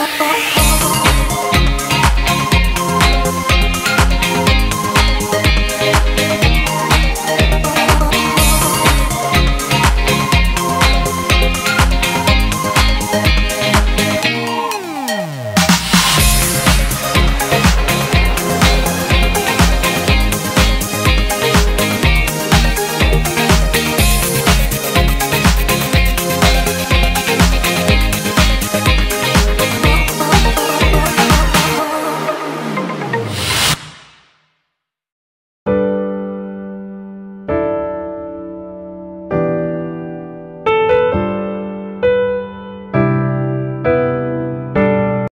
oh.